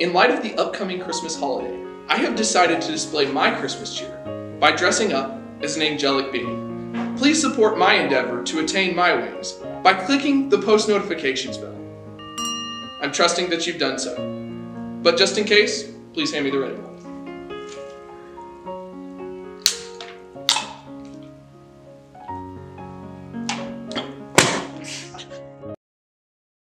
In light of the upcoming Christmas holiday, I have decided to display my Christmas cheer by dressing up as an angelic being. Please support my endeavor to attain my wings by clicking the post notifications bell. I'm trusting that you've done so. But just in case, please hand me the red ball.